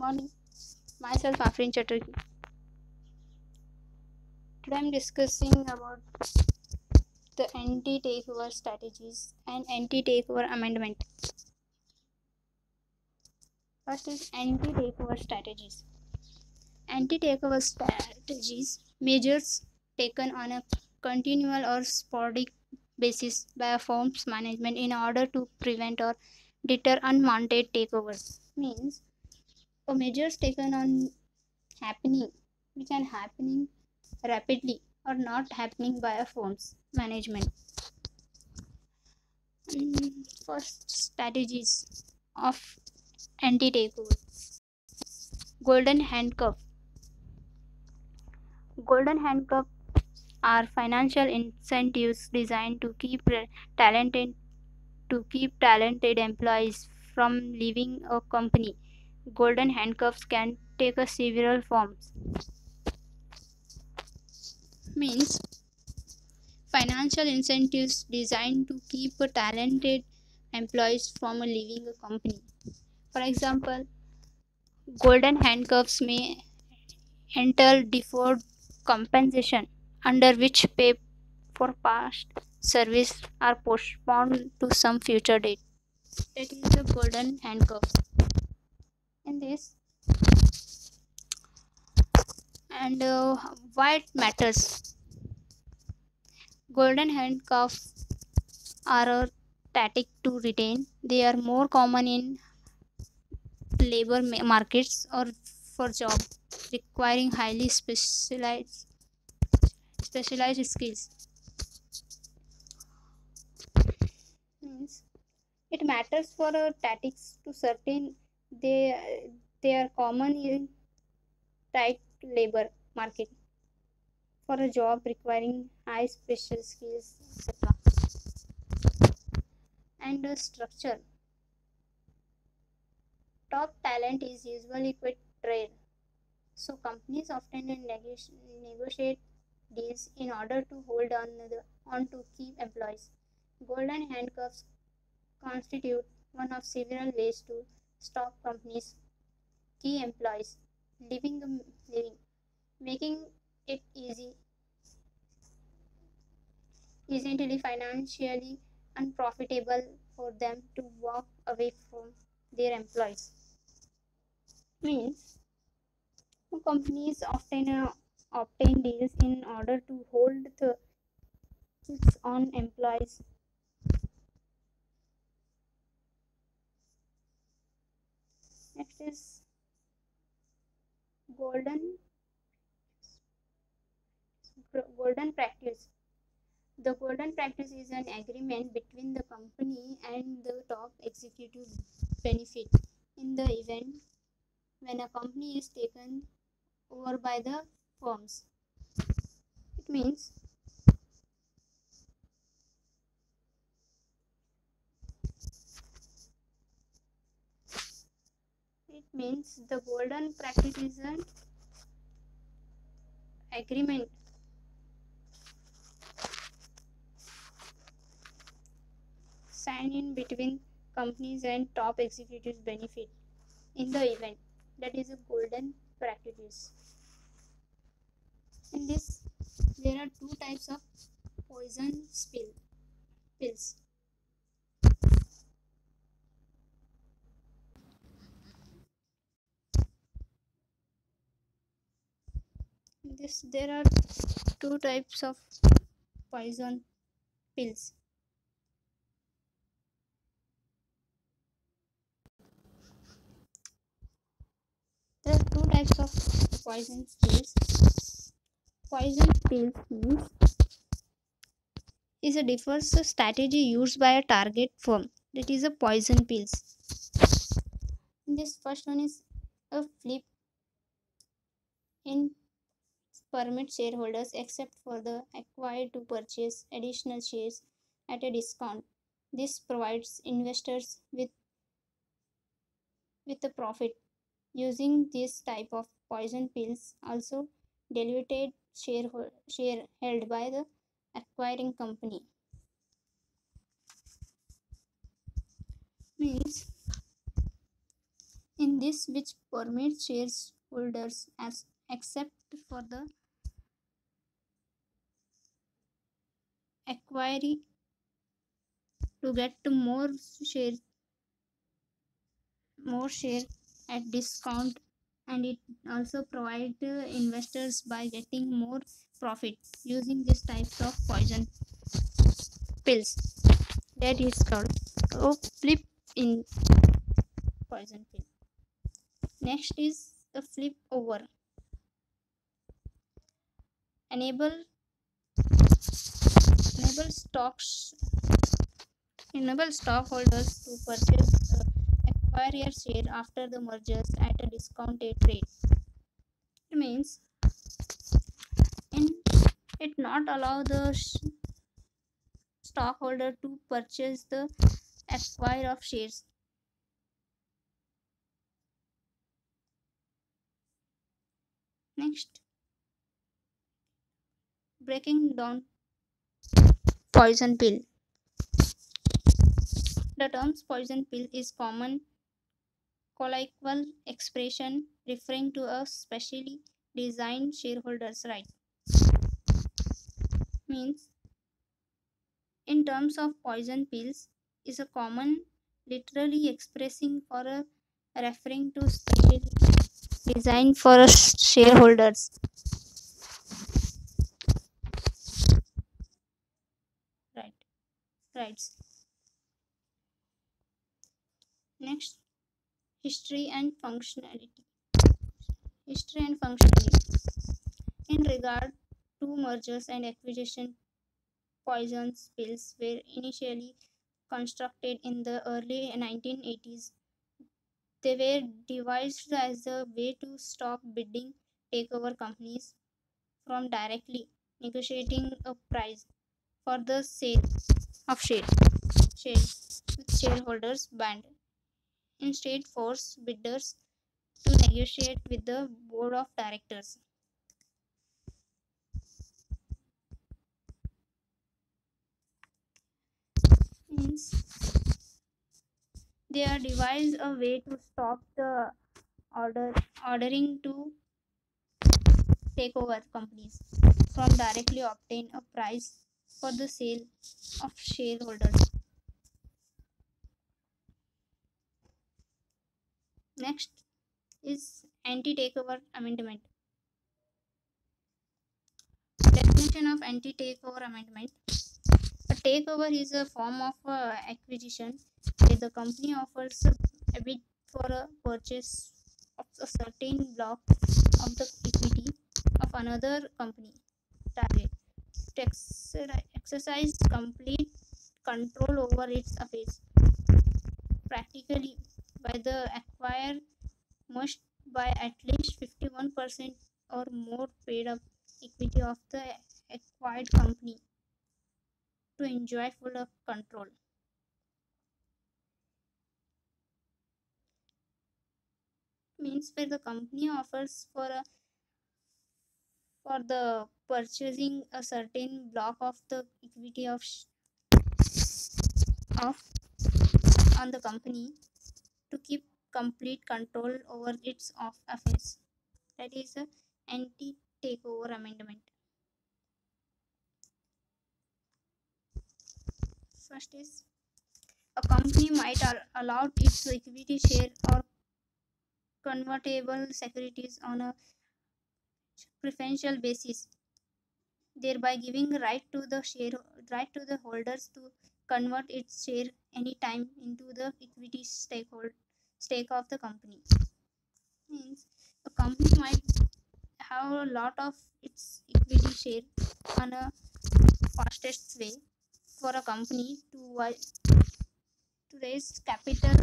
morning. Myself Afreen Chatterjee. Today I'm discussing about the anti-takeover strategies and anti-takeover amendment. First is anti-takeover strategies. Anti-takeover strategies measures taken on a continual or sporadic basis by a firm's management in order to prevent or deter unwanted takeovers. Means or measures taken on happening which are happening rapidly or not happening by a firm's management. Mm, First strategies of anti-takeover. Golden handcuff. Golden handcuff are financial incentives designed to keep talented to keep talented employees from leaving a company. Golden hmm. handcuffs can take a several forms. Means financial incentives designed to keep talented employees from leaving a company. For example, golden handcuffs may enter deferred compensation under which pay for past service are postponed to some future date. That is the golden handcuff. In this, and uh, why it matters. Golden handcuffs are a tactic to retain. They are more common in labor ma- markets or for job requiring highly specialized specialized skills. It matters for uh, tactics to certain they they are common in tight labor market. For a job requiring high special skills etc and uh, structure. Top talent is usually quite rare so companies often negoti- negotiate deals in order to hold on, the, on to key employees. Golden handcuffs constitute one of several ways to stop companies' key employees leaving, the- leaving making it easy, easily financially unprofitable for them to walk away from their employees. Means companies often uh, obtain deals in order to hold the on employees. Is golden golden parachute. The golden parachute is an agreement between the company and the top executive benefit in the event when a company is taken over by the firms. It means means the golden parachute is an agreement. Signed in between companies and top executives benefit in the event. That is a golden parachute in this there are two types of poison spill pills this there are two types of poison pills. There are two types of poison pills. Poison pills means is a different strategy used by a target firm. That is a poison pills. This first one is a flip in permit shareholders except for the acquired to purchase additional shares at a discount. This provides investors with with a profit. Using this type of poison pills also diluted share, share held by the acquiring company. Means in This which permits shareholders as except for the acquiree to get more share more share at discount. And it also provide uh, investors by getting more profit using these types of poison pills. That is called a flip in poison pill. Next is the flip over. Enable enable stocks enable stockholders to purchase uh, acquire share after the mergers at a discounted rate. It means in it not allow the stockholder to purchase the acquire of shares. Next. Breaking down poison pill. The term poison pill is common colloquial expression referring to a specially designed shareholders right. Means in terms of poison pills is a common literally expressing for a referring to specially designed for shareholders right rights. Next history and functionality. History and functionality. In regard to mergers and acquisition poisons pills were initially constructed in the early 1980s they were devised as a way to stop bidding takeover companies from directly negotiating a price for the sale of shares with shareholders band instead force bidders to negotiate with the board of directors. Means they are devised a way to stop the order ordering to takeover companies from directly obtain a price for the sale of shareholders. Next is anti-takeover amendment. Definition of anti-takeover amendment. A takeover is a form of uh, acquisition where the company offers a bid for a purchase of a certain block of the equity of another company target exercise complete control over its affairs practically by the acquirer must buy at least 51% or more paid up equity of the acquired company to enjoy full of control. Means where the company offers for a for the purchasing a certain block of the equity of of on the company to keep complete control over its affairs. That is a anti takeover amendment. First is a company might al- allow its equity share or convertible securities on a preferential basis, thereby giving right to the share right to the holders to convert its share anytime into the equity stakehold stake of the company. Means a company might have a lot of its equity share on a fastest way for a company to to raise capital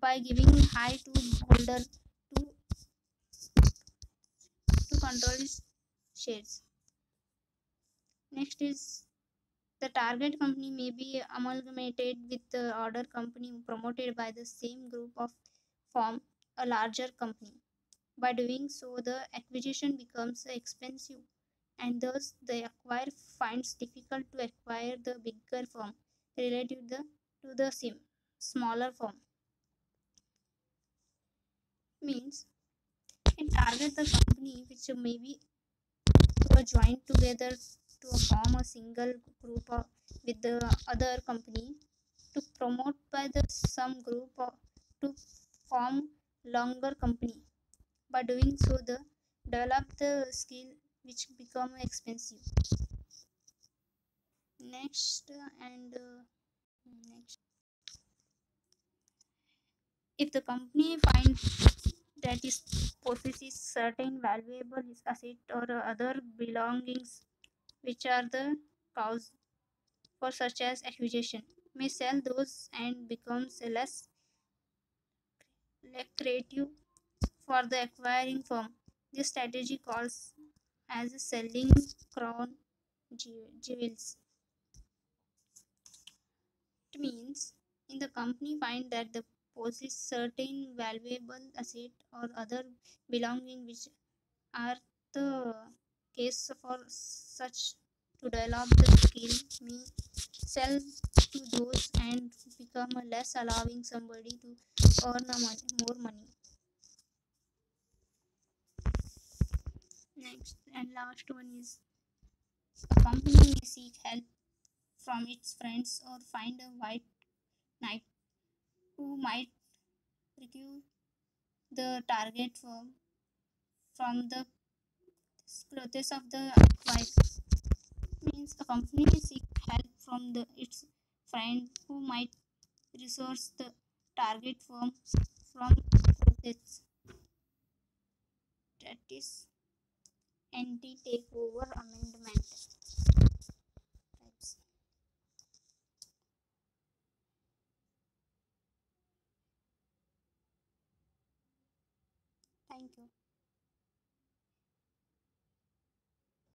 by giving high to holder to to control shares. Next is the target company may be amalgamated with the order company promoted by the same group of form a larger company. By doing so, the acquisition becomes expensive and thus the acquirer finds difficult to acquire the bigger firm relative the, to the same. smaller firm means it target the company which may be joined together to form a single group with the other company to promote by the some group to form longer company. By doing so the develop the skill which become expensive. Next and uh, next. If the company finds that it possesses certain valuable asset or other belongings which are the cause for such as accusation. May sell those and becomes less lucrative for the acquiring firm. This strategy calls as selling crown jewels. It means in the company find that the possess certain valuable asset or other belonging which are the case for such to develop the skill may sell to those and become less allowing somebody to earn a more money. Next and last one is a company may seek help from its friends or find a white knight who might recruit the target firm from the clothes of the acquired means a company seek help from the its friend who might resource the target firm from clothes that is anti takeover amendment types thank you